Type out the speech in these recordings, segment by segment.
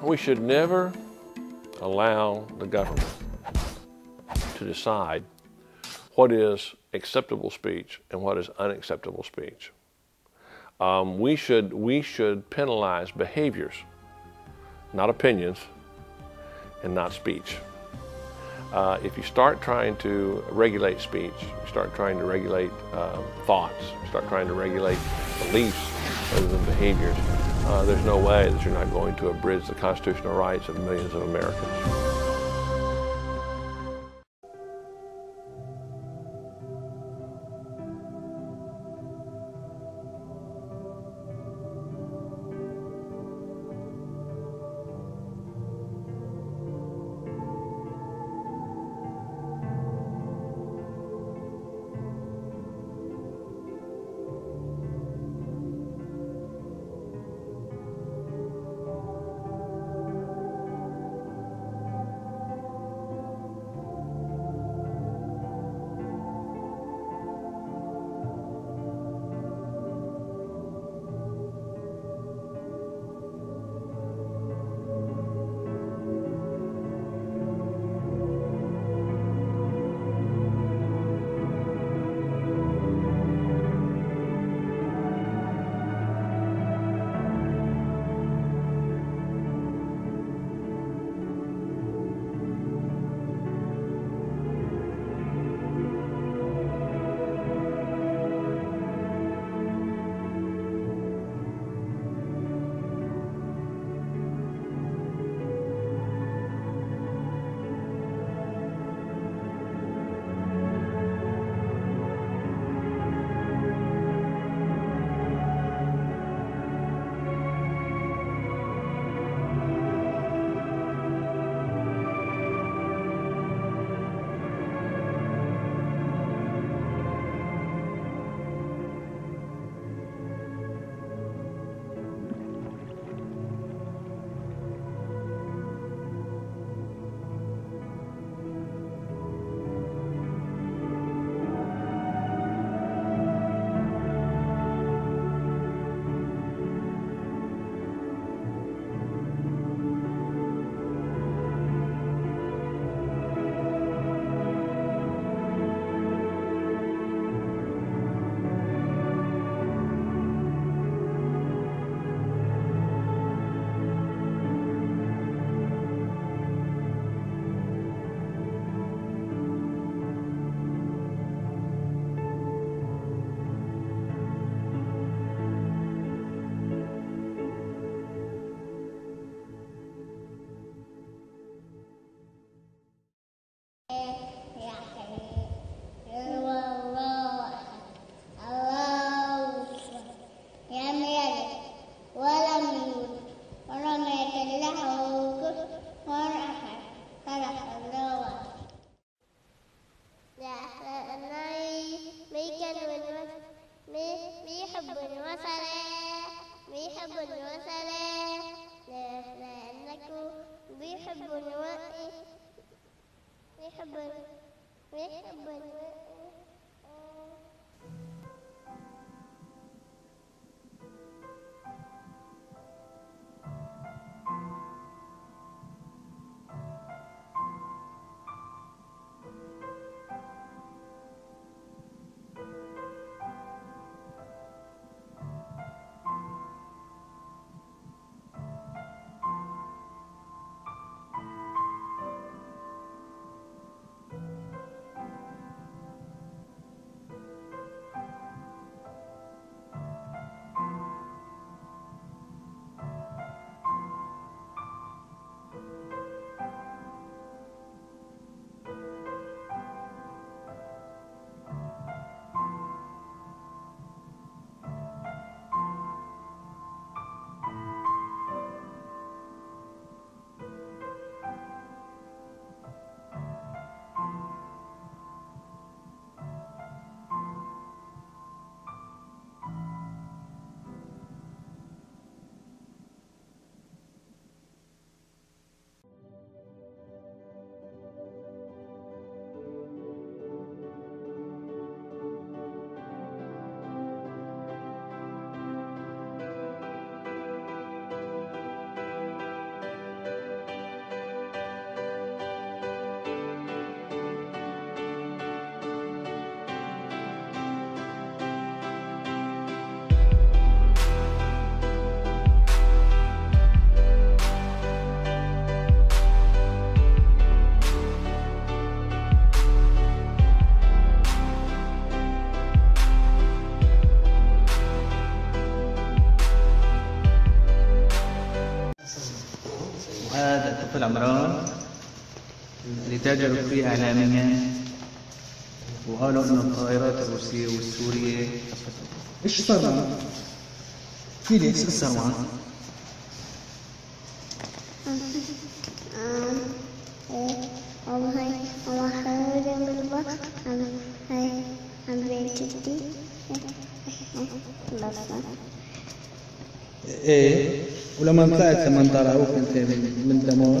We should never allow the government to decide what is acceptable speech and what is unacceptable speech. Um, we, should, we should penalize behaviors, not opinions, and not speech. Uh, if you start trying to regulate speech, you start trying to regulate uh, thoughts, start trying to regulate beliefs rather than behaviors, uh, there's no way that you're not going to abridge the constitutional rights of millions of Americans. ميكا ميحب وصلا ميحب وصلا لأنك بيحب وإيه بيحب بيحب وهذا الطفل عمران اللي تاجروا فيه اعلاميا وقالوا إنه الطائرات الروسية والسورية إيش صار في ليش إيش صار معه؟ Thank you. إيه. ولما انطلعت ثمان ضرعوا انت من دموع.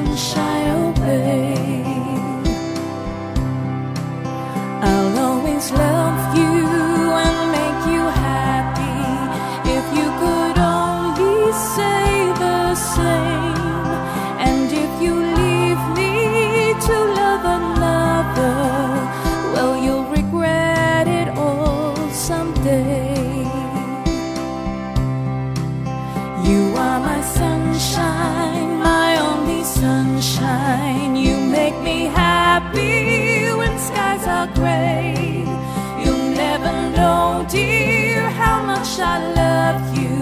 dear, how much I love you.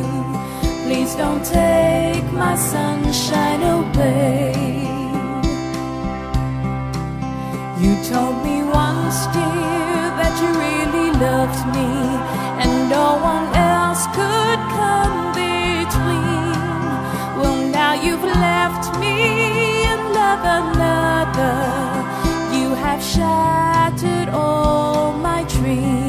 Please don't take my sunshine away. You told me once, dear, that you really loved me, and no one else could come between. Well, now you've left me and love another. You have shattered all my dreams.